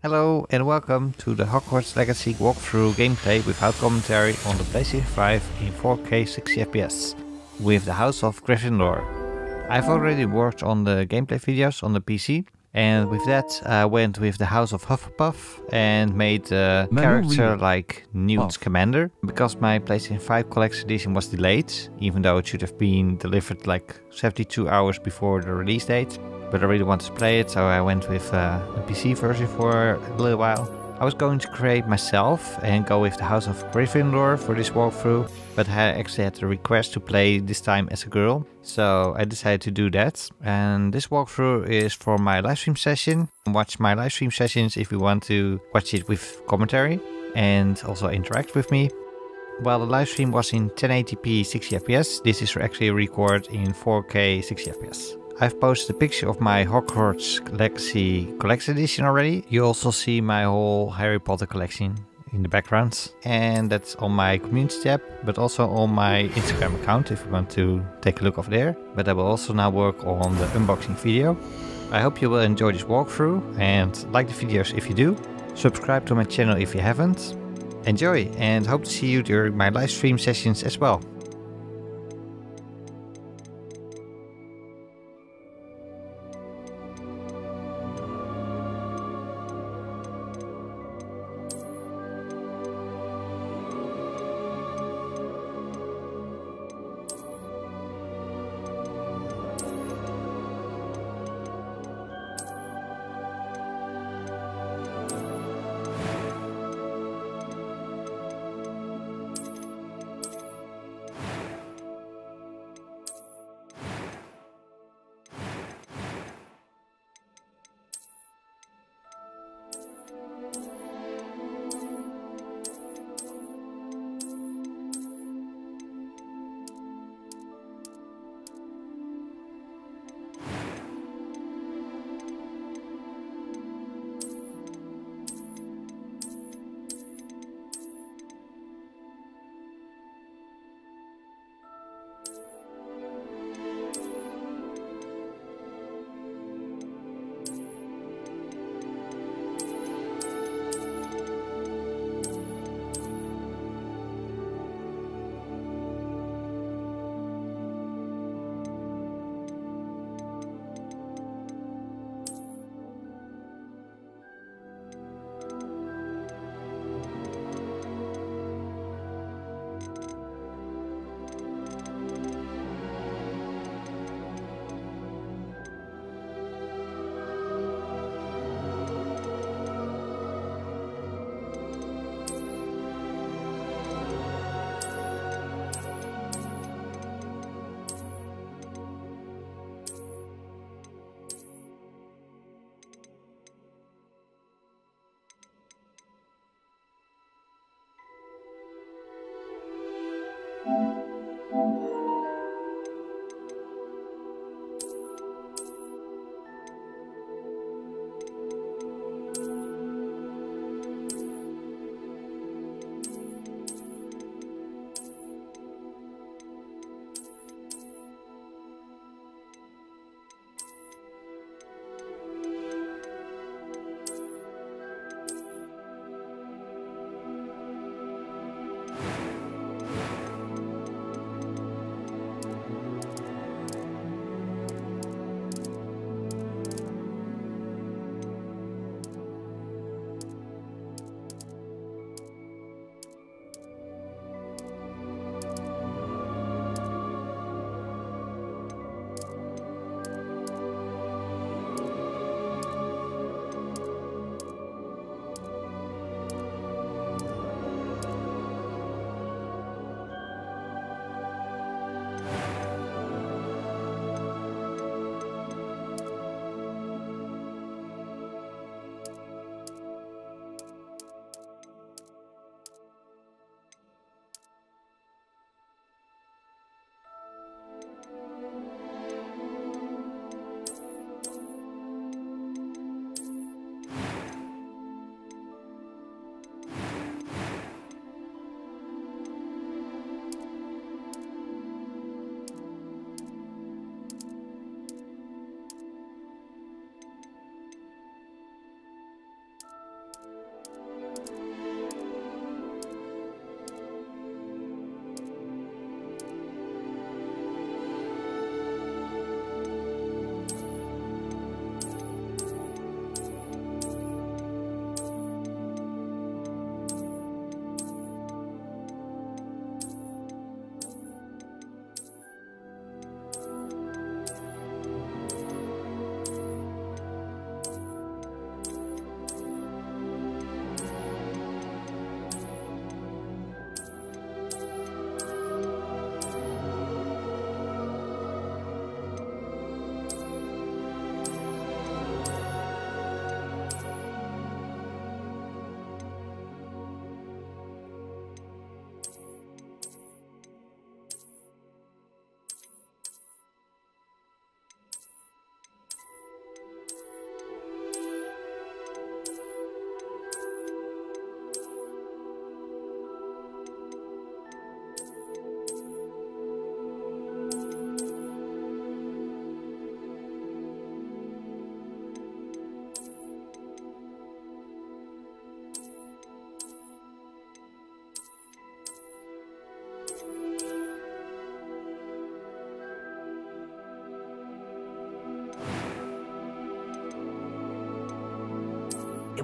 Hello and welcome to the Hogwarts Legacy walkthrough gameplay without commentary on the PlayStation 5 in 4K 60fps with the House of Gryffindor. I've already worked on the gameplay videos on the PC and with that I went with the House of Hufflepuff and made a character like Newt oh. Off. Scamander because my PlayStation 5 collection edition was delayed even though it should have been delivered like 72 hours before the release date but I really wanted to play it, so I went with uh, the PC version for a little while. I was going to create myself and go with the House of Gryffindor for this walkthrough, but I actually had a request to play this time as a girl, so I decided to do that. And this walkthrough is for my livestream session. Watch my livestream sessions if you want to watch it with commentary and also interact with me. While the livestream was in 1080p 60fps, this is actually recorded in 4K 60fps. I've posted a picture of my Hogwarts Legacy Collection Edition already. You also see my whole Harry Potter collection in the background. And that's on my community tab, but also on my Instagram account if you want to take a look over there. But I will also now work on the unboxing video. I hope you will enjoy this walkthrough and like the videos if you do. Subscribe to my channel if you haven't. Enjoy and hope to see you during my live stream sessions as well.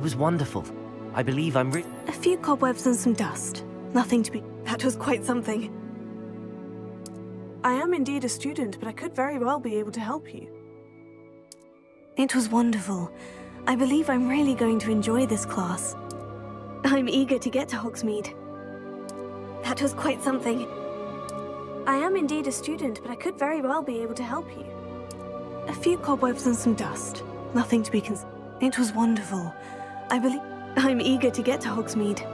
Was wonderful. I believe I'm re- A few cobwebs and some dust. Nothing to be... That was quite something. I am indeed a student, but I could very well be able to help you. It was wonderful. I believe I'm really going to enjoy this class. I'm eager to get to Hogsmeade. That was quite something. I am indeed a student, but I could very well be able to help you. A few cobwebs and some dust. Nothing to be cons- It was wonderful. I believe I'm eager to get to Hogsmeade.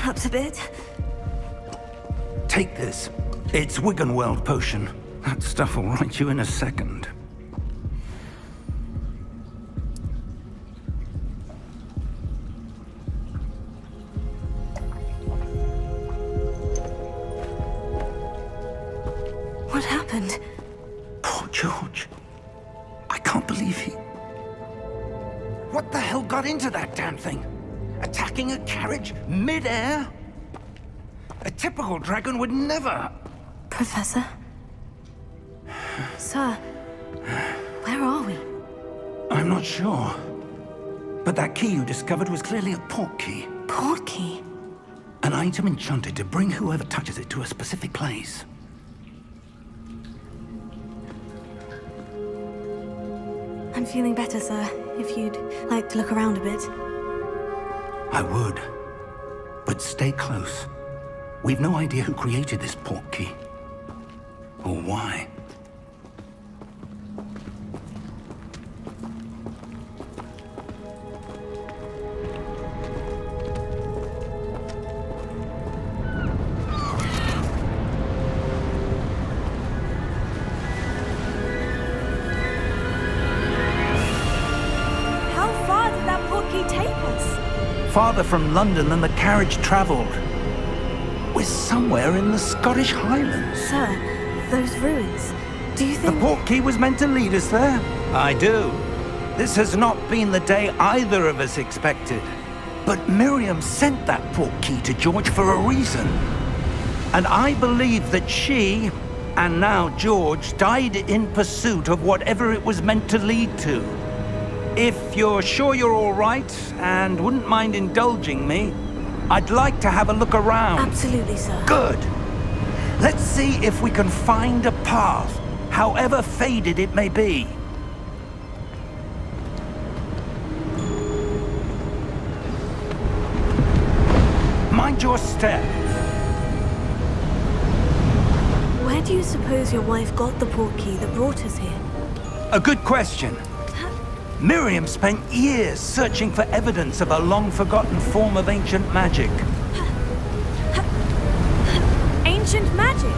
Perhaps a bit. Take this. It's Wiggenweld potion. That stuff will right you in a second. Clearly a port key. Port key? An item enchanted to bring whoever touches it to a specific place. I'm feeling better, sir. If you'd like to look around a bit. I would. But stay close. We've no idea who created this port key. Or why. Farther from London than the carriage travelled. We're somewhere in the Scottish Highlands. Sir, those ruins. Do you think... The port key was meant to lead us there? I do. This has not been the day either of us expected. But Miriam sent that port key to George for a reason. And I believe that she, and now George, died in pursuit of whatever it was meant to lead to. If you're sure you're all right and wouldn't mind indulging me, I'd like to have a look around. Absolutely, sir. Good. Let's see if we can find a path, however faded it may be. Mind your step. Where do you suppose your wife got the port key that brought us here? A good question. Miriam spent years searching for evidence of a long-forgotten form of ancient magic. Ancient magic?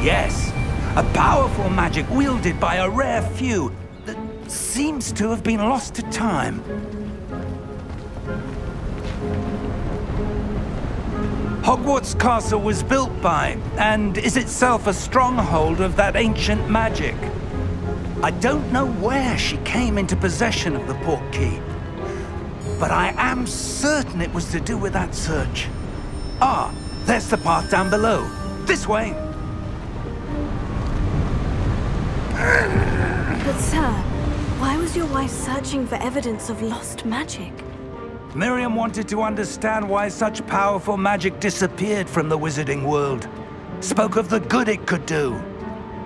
Yes, a powerful magic wielded by a rare few that seems to have been lost to time. Hogwarts Castle was built by, and is itself a stronghold of that ancient magic. I don't know where she came into possession of the port key, but I am certain it was to do with that search. Ah, there's the path down below. This way. But sir, why was your wife searching for evidence of lost magic? Miriam wanted to understand why such powerful magic disappeared from the wizarding world. Spoke of the good it could do.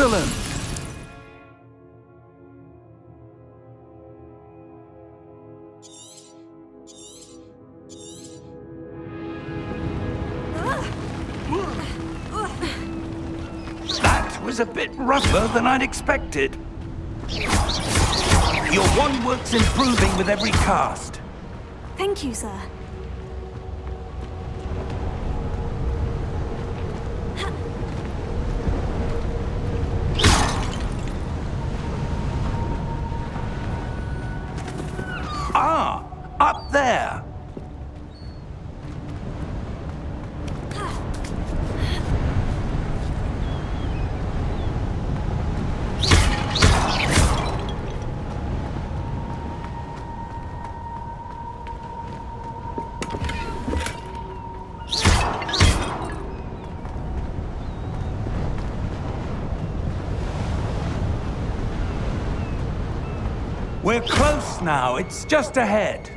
Excellent! That was a bit rougher than I'd expected. Your wand work's improving with every cast. Thank you, sir. Now. It's just ahead.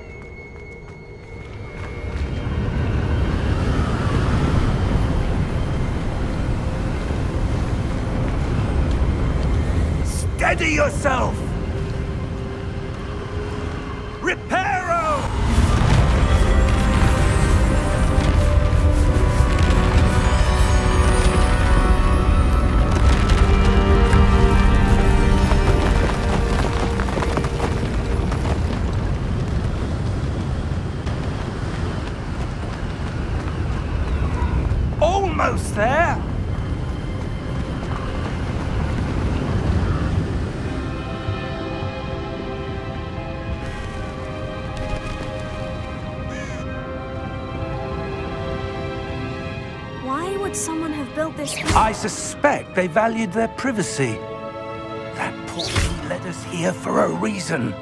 Steady yourself! Almost there! Why would someone have built this? I suspect they valued their privacy. That portal led us here for a reason.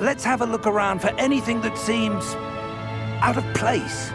Let's have a look around for anything that seems out of place.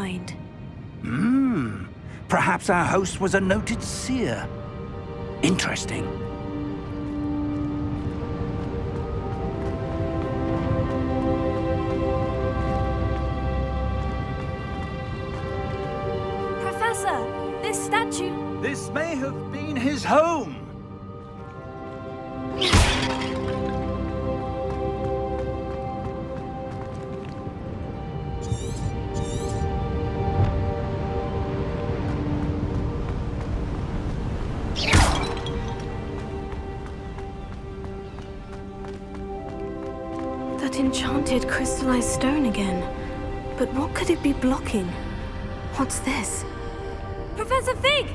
Of kind. Hmm. Perhaps our host was a noted seer. Interesting. Professor, this statue. This may have been his home. could it be blocking? What's this? Professor Fig!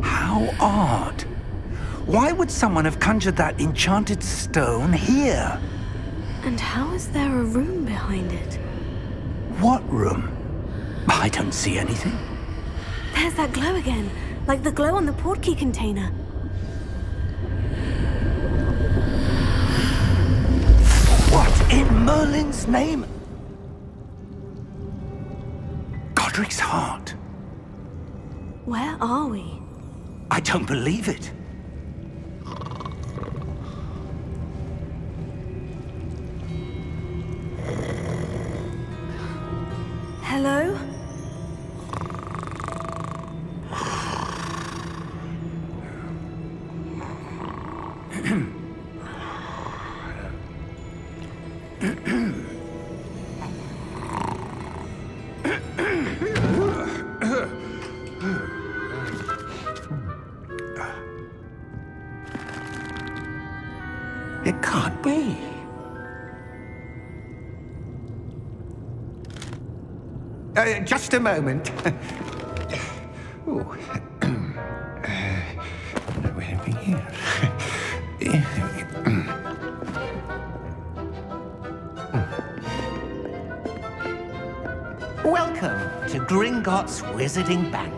How odd. Why would someone have conjured that enchanted stone here? And how is there a room behind it? What room? I don't see anything. There's that glow again, like the glow on the portkey container. What in Merlin's name? Godric's heart. Where are we? I don't believe it. Hello? Uh, just a moment. Ooh. Uh, where are we here? Welcome to Gringotts Wizarding Bank.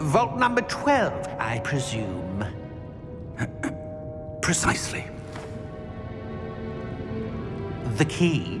Vault number 12, I presume. Precisely. The key?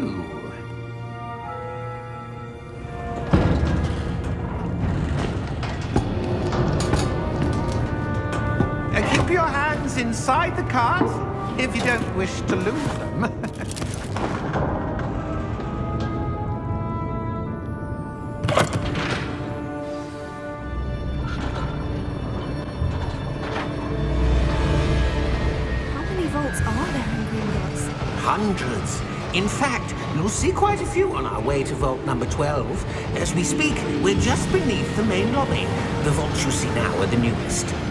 Hands inside the cards if you don't wish to lose them. How many vaults are there in Gringotts? Hundreds. In fact, you'll see quite a few on our way to vault number 12. As we speak, we're just beneath the main lobby. The vaults you see now are the newest.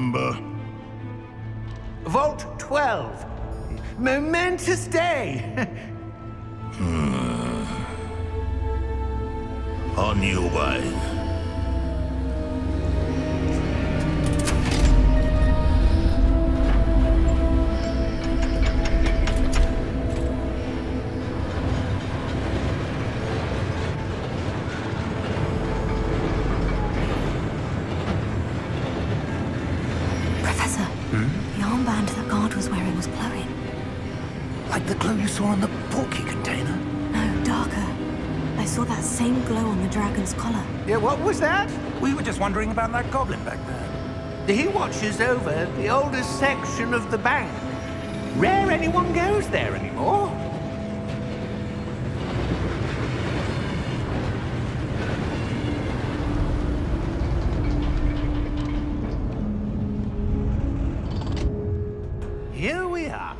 Number. Vault 12. Momentous day. Hmm. On your way. That? We were just wondering about that goblin back there. He watches over the oldest section of the bank. Rare anyone goes there anymore. Here we are.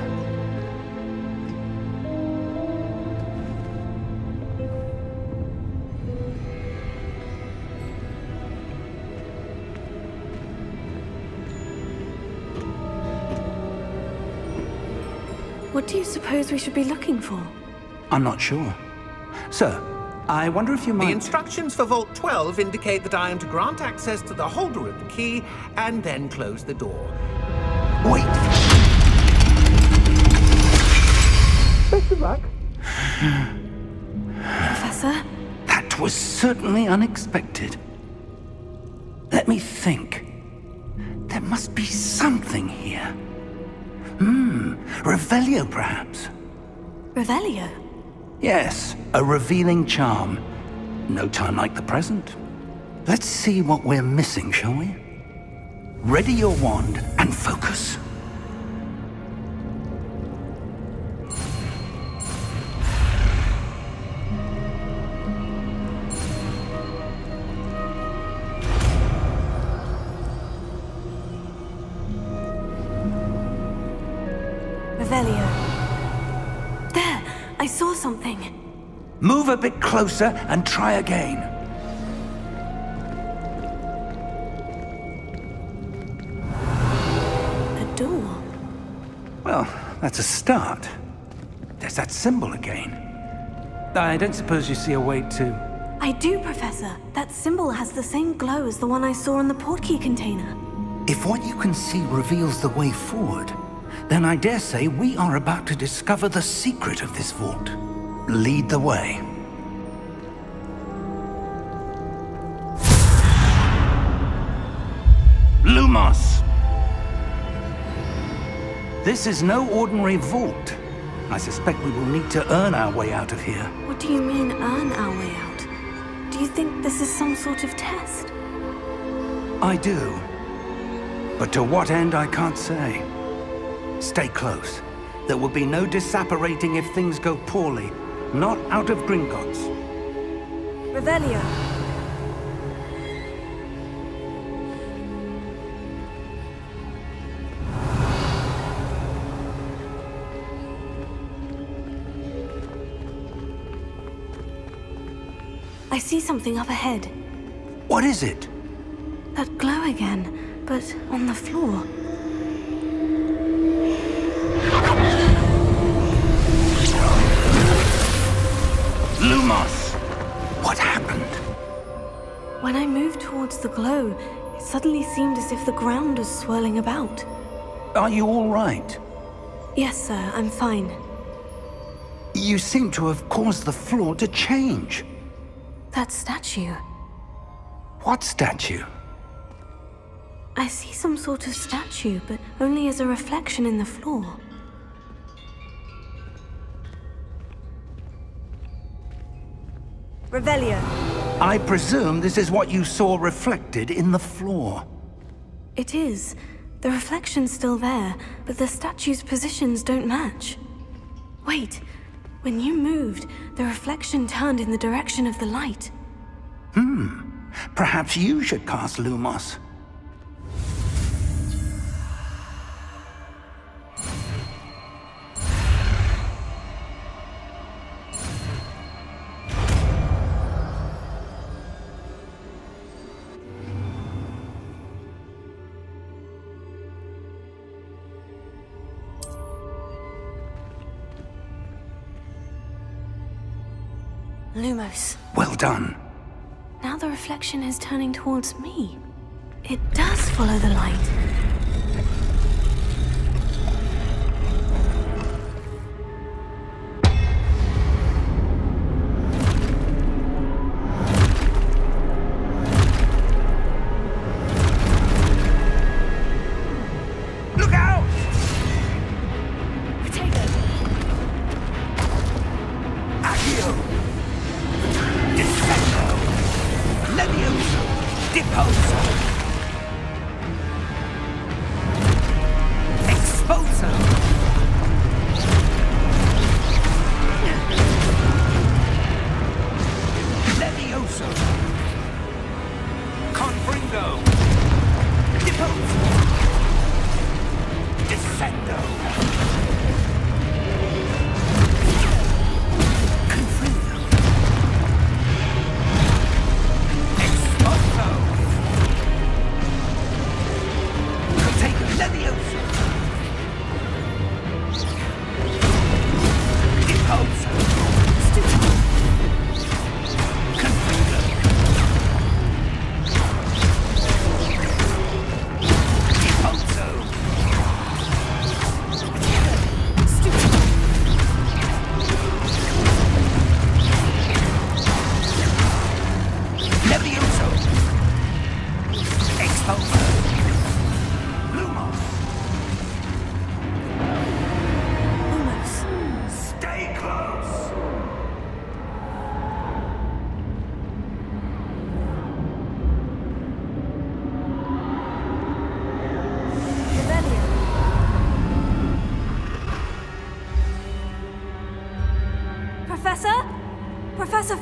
Suppose we should be looking for? I'm not sure. Sir, I wonder if you might... The instructions for Vault 12 indicate that I am to grant access to the holder of the key and then close the door. Wait! Professor? That was certainly unexpected. Let me think. There must be something here. Hmm, Revelio perhaps? Revelio? Yes, a revealing charm. No time like the present. Let's see what we're missing, shall we? Ready your wand and focus. Closer and try again. A door. Well, that's a start. There's that symbol again. I don't suppose you see a way to... I do, Professor. That symbol has the same glow as the one I saw in the portkey container. If what you can see reveals the way forward, then I dare say we are about to discover the secret of this vault. Lead the way. This is no ordinary vault. I suspect we will need to earn our way out of here. What do you mean, earn our way out? Do you think this is some sort of test? I do. But to what end, I can't say. Stay close. There will be no disapparating if things go poorly. Not out of Gringotts. Revelio. See something up ahead. What is it? That glow again, but on the floor. Lumos! What happened? When I moved towards the glow, it suddenly seemed as if the ground was swirling about. Are you all right? Yes, sir, I'm fine. You seem to have caused the floor to change. That statue. What statue? I see some sort of statue, but only as a reflection in the floor. Revelio. I presume this is what you saw reflected in the floor. It is. The reflection's still there, but the statue's positions don't match. Wait. When you moved, the reflection turned in the direction of the light. Hmm. Perhaps you should cast Lumos. Done. Now the reflection is turning towards me. It does follow the light. Descendo!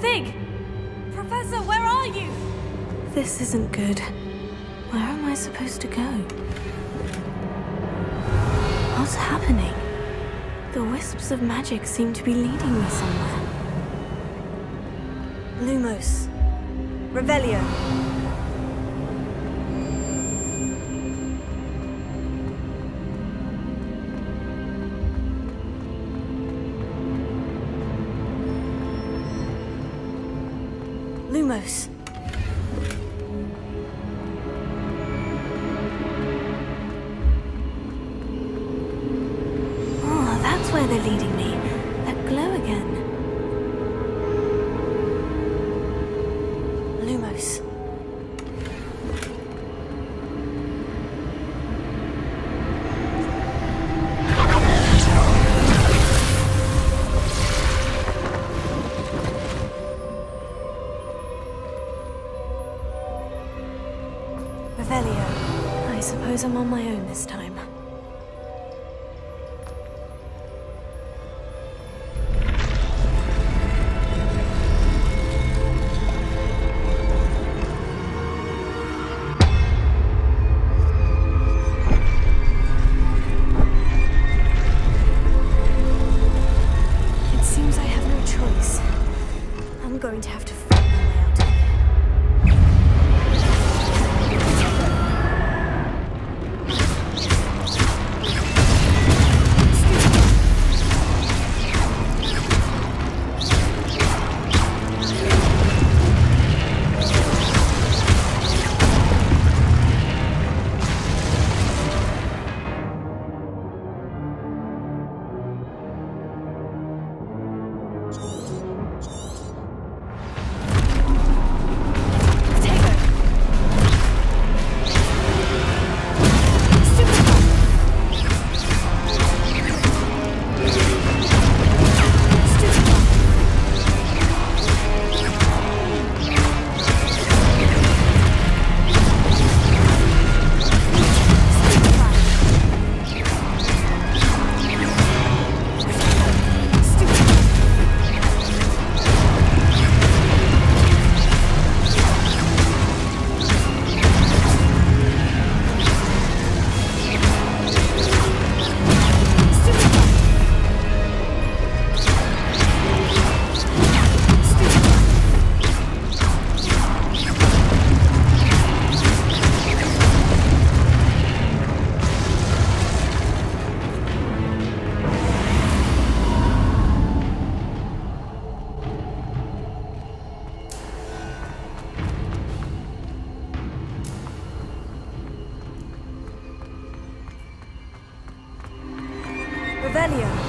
Fig! Professor, where are you? This isn't good. Where am I supposed to go? What's happening? The wisps of magic seem to be leading me somewhere. Lumos. Revelio. I suppose Revelio.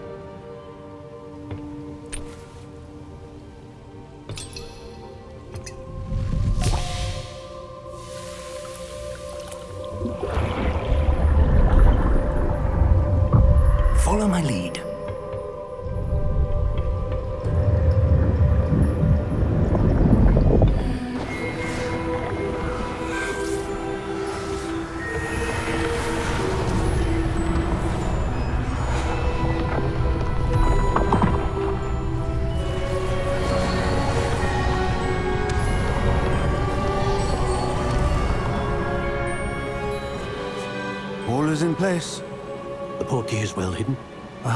Follow my lead. All is in place. The portkey is well hidden.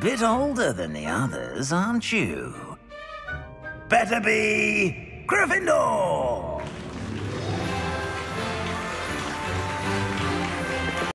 Bit older than the others, aren't you? Better be Gryffindor!